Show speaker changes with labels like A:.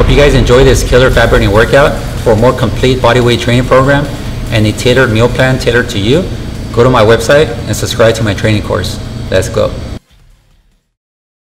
A: Hope you guys enjoy this killer fat burning workout for a more complete body weight training program and a tailored meal plan tailored to you, go to my website and subscribe to my training course. Let's go.